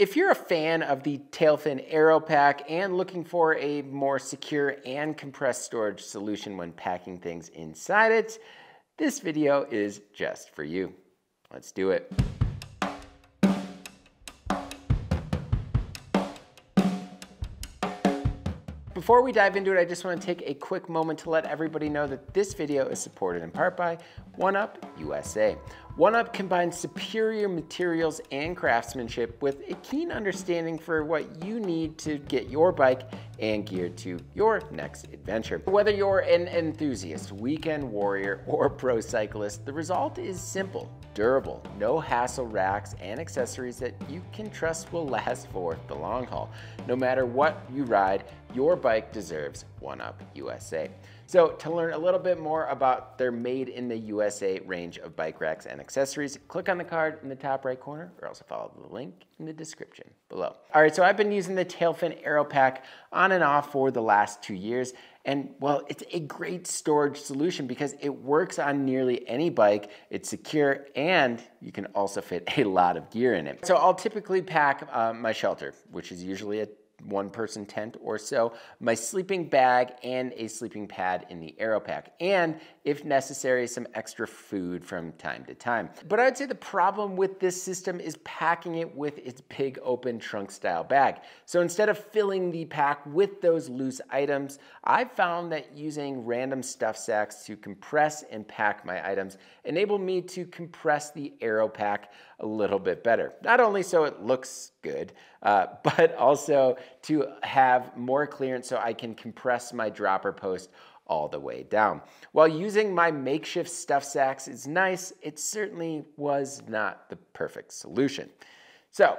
If you're a fan of the Tailfin Aero Pack and looking for a more secure and compressed storage solution when packing things inside it, this video is just for you. Let's do it. Before we dive into it, I just want to take a quick moment to let everybody know that this video is supported in part by OneUp USA. OneUp combines superior materials and craftsmanship with a keen understanding for what you need to get your bike and gear to your next adventure. Whether you're an enthusiast, weekend warrior, or pro cyclist, the result is simple, durable, no hassle racks and accessories that you can trust will last for the long haul. No matter what you ride, your bike deserves OneUp USA. So to learn a little bit more about their made in the USA range of bike racks and accessories, click on the card in the top right corner or also follow the link in the description below. All right, so I've been using the Tailfin Aero Pack on and off for the last two years. And well, it's a great storage solution because it works on nearly any bike. It's secure and you can also fit a lot of gear in it. So I'll typically pack uh, my shelter, which is usually a one person tent or so, my sleeping bag and a sleeping pad in the Aero Pack, and if necessary, some extra food from time to time. But I'd say the problem with this system is packing it with its big open trunk style bag. So instead of filling the pack with those loose items, I've found that using random stuff sacks to compress and pack my items enable me to compress the Aero Pack a little bit better. Not only so it looks good, uh, but also to have more clearance so I can compress my dropper post all the way down. While using my makeshift stuff sacks is nice, it certainly was not the perfect solution. So,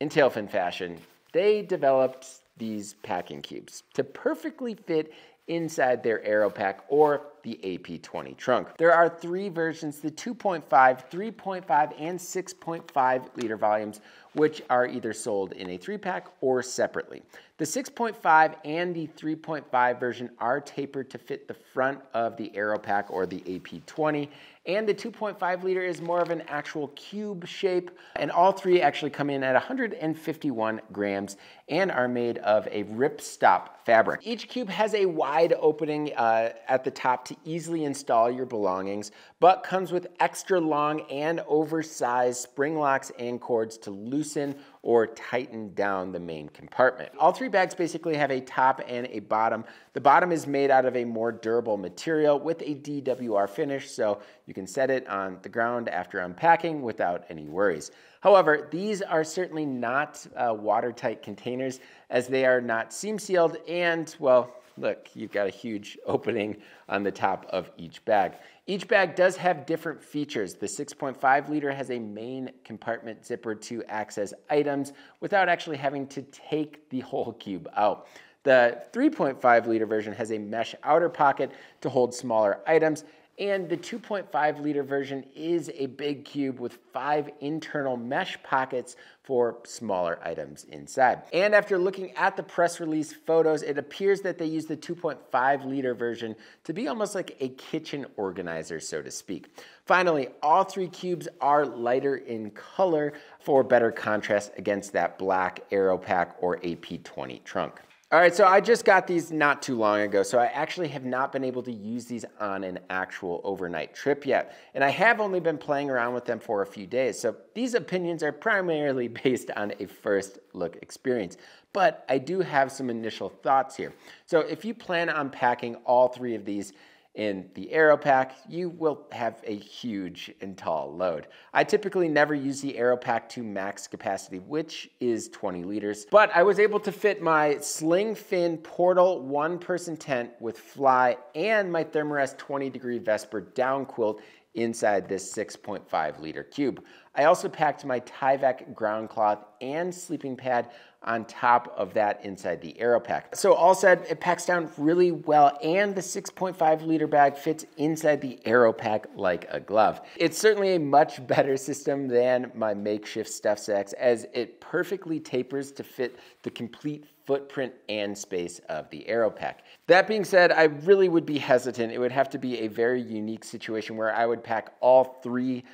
in Tailfin fashion, they developed these packing cubes to perfectly fit inside their Aero Pack or the AP20 trunk. There are three versions, the 2.5, 3.5, and 6.5 liter volumes, which are either sold in a three pack or separately. The 6.5 and the 3.5 version are tapered to fit the front of the Aero Pack or the AP20, and the 2.5 liter is more of an actual cube shape, and all three actually come in at 151 grams and are made of a ripstop fabric. Each cube has a wide opening uh, at the top to easily install your belongings, but comes with extra long and oversized spring locks and cords to loosen or tighten down the main compartment. All three bags basically have a top and a bottom. The bottom is made out of a more durable material with a DWR finish, so you can set it on the ground after unpacking without any worries. However, these are certainly not uh, watertight containers as they are not seam sealed and, well, look, you've got a huge opening on the top of each bag. Each bag does have different features. The 6.5 liter has a main compartment zipper to access items without actually having to take the whole cube out. The 3.5 liter version has a mesh outer pocket to hold smaller items and the 2.5 liter version is a big cube with five internal mesh pockets for smaller items inside. And after looking at the press release photos, it appears that they use the 2.5 liter version to be almost like a kitchen organizer, so to speak. Finally, all three cubes are lighter in color for better contrast against that black Aeropack or AP20 trunk. All right, so I just got these not too long ago, so I actually have not been able to use these on an actual overnight trip yet. And I have only been playing around with them for a few days, so these opinions are primarily based on a first look experience. But I do have some initial thoughts here. So if you plan on packing all three of these, in the AeroPack, you will have a huge and tall load. I typically never use the AeroPack to max capacity, which is 20 liters, but I was able to fit my SlingFin Portal one person tent with fly and my Thermarest 20 degree Vesper down quilt inside this 6.5 liter cube. I also packed my Tyvek ground cloth and sleeping pad on top of that inside the Aero Pack. So all said, it packs down really well and the 6.5 liter bag fits inside the Aero Pack like a glove. It's certainly a much better system than my makeshift stuff sacks as it perfectly tapers to fit the complete footprint and space of the Aero Pack. That being said, I really would be hesitant. It would have to be a very unique situation where I would pack all three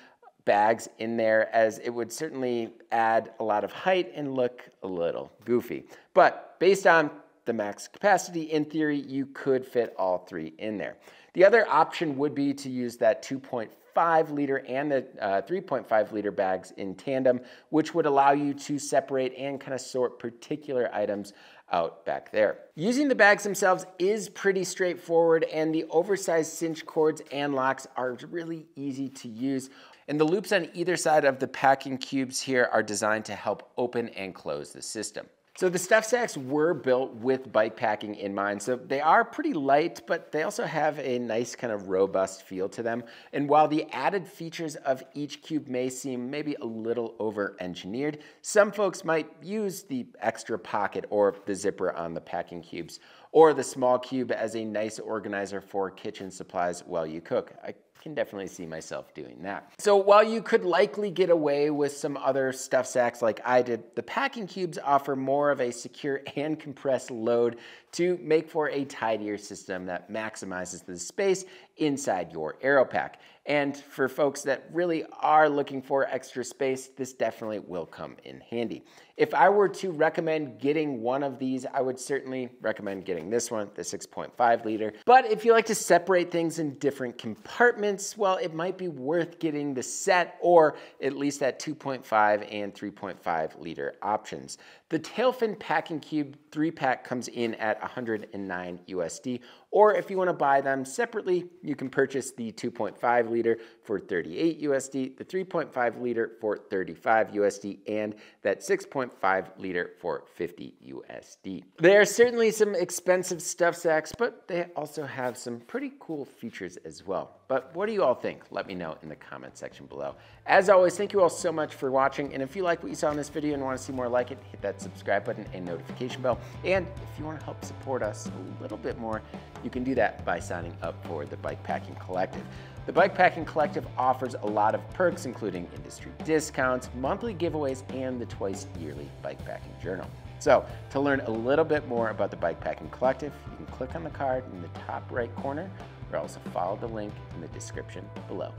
bags in there as it would certainly add a lot of height and look a little goofy. But based on the max capacity, in theory, you could fit all three in there. The other option would be to use that 2.5 liter and the uh, 3.5 liter bags in tandem, which would allow you to separate and kind of sort particular items out back there. Using the bags themselves is pretty straightforward and the oversized cinch cords and locks are really easy to use. And the loops on either side of the packing cubes here are designed to help open and close the system. So the stuff sacks were built with bike packing in mind. So they are pretty light, but they also have a nice kind of robust feel to them. And while the added features of each cube may seem maybe a little over engineered, some folks might use the extra pocket or the zipper on the packing cubes or the small cube as a nice organizer for kitchen supplies while you cook. I can definitely see myself doing that. So while you could likely get away with some other stuff sacks like I did, the packing cubes offer more of a secure and compressed load to make for a tidier system that maximizes the space inside your aero pack. And for folks that really are looking for extra space, this definitely will come in handy. If I were to recommend getting one of these, I would certainly recommend getting this one, the 6.5 liter. But if you like to separate things in different compartments, well, it might be worth getting the set or at least that 2.5 and 3.5 liter options. The Tailfin Packing Cube 3 pack comes in at 109 USD, or if you want to buy them separately, you can purchase the 2.5 liter for 38 USD, the 3.5 liter for 35 USD, and that 6.5 liter for 50 USD. There are certainly some expensive stuff sacks, but they also have some pretty cool features as well. But what do you all think? Let me know in the comment section below. As always, thank you all so much for watching. And if you like what you saw in this video and want to see more like it, hit that subscribe button and notification bell. And if you want to help support us a little bit more, can do that by signing up for the Bikepacking Collective. The Bikepacking Collective offers a lot of perks, including industry discounts, monthly giveaways, and the twice yearly Bikepacking Journal. So to learn a little bit more about the Bikepacking Collective, you can click on the card in the top right corner or also follow the link in the description below.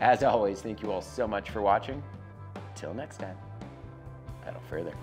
As always, thank you all so much for watching. Until next time, pedal further.